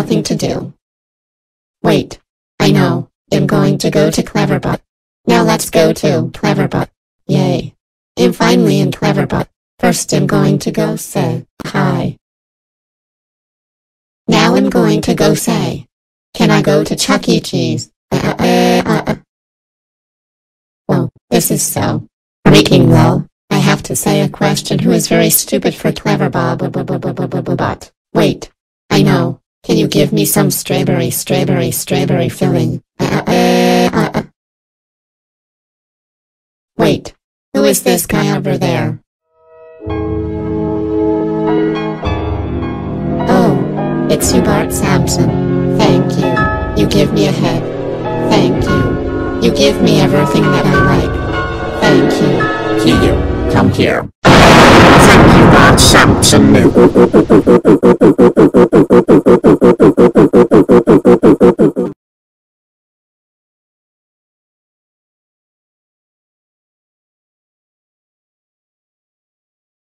nothing to do. Wait. I know. I'm going to go to Cleverbot. Now let's go to Cleverbot. Yay. I'm finally in Cleverbot. First I'm going to go say hi. Now I'm going to go say, can I go to Chuck E. Cheese? Uh, uh, uh, uh. Well, this is so freaking low. I have to say a question who is very stupid for Cleverbot wait. I know. Can you give me some strawberry strawberry strawberry filling? Uh, uh, uh, uh. Wait. Who is this guy over there? Oh, it's you Bart Simpson. Thank you. You give me a head. Thank you. You give me everything that I like. Thank you. Here, come here. Thank you, Bart Simpson. Thank you.